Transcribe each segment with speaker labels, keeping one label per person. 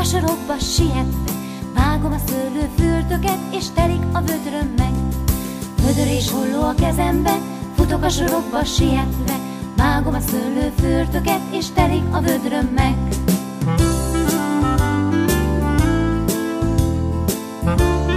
Speaker 1: a sorokba sietve, vágom a szőlőfürtöket, és telik a vödröm meg. Vödör és holló a kezembe, futok a sorokba sietve, vágom a szőlőfürtöket, és telik a vödröm meg. Nagyszüleimnél a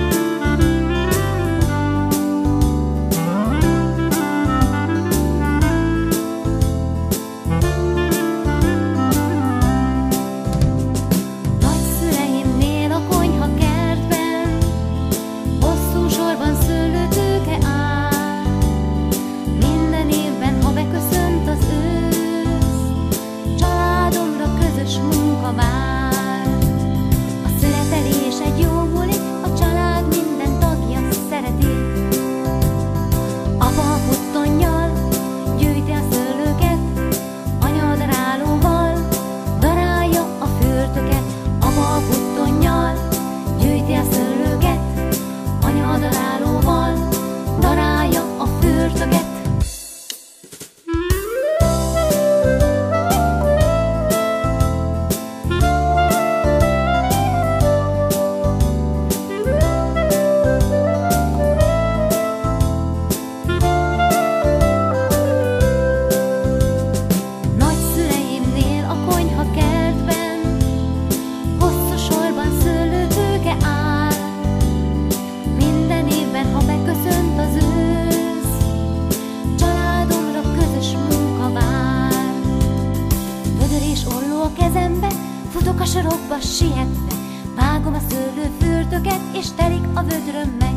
Speaker 1: sorokba sietve Vágom a szőlőfürtöket És telik a vödröm meg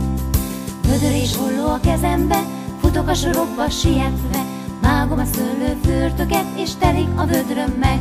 Speaker 1: Vödör és holló a kezembe, futok a sorokba sietve, vágom a szőlőfürtöket, és telik a vödröm meg.